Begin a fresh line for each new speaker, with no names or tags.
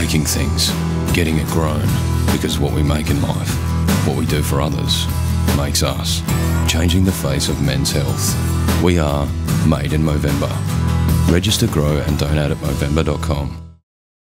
making things, getting it grown, because what we make in life, what we do for others, makes us, changing the face of men's health. We are Made in Movember. Register, grow, and donate at Movember.com.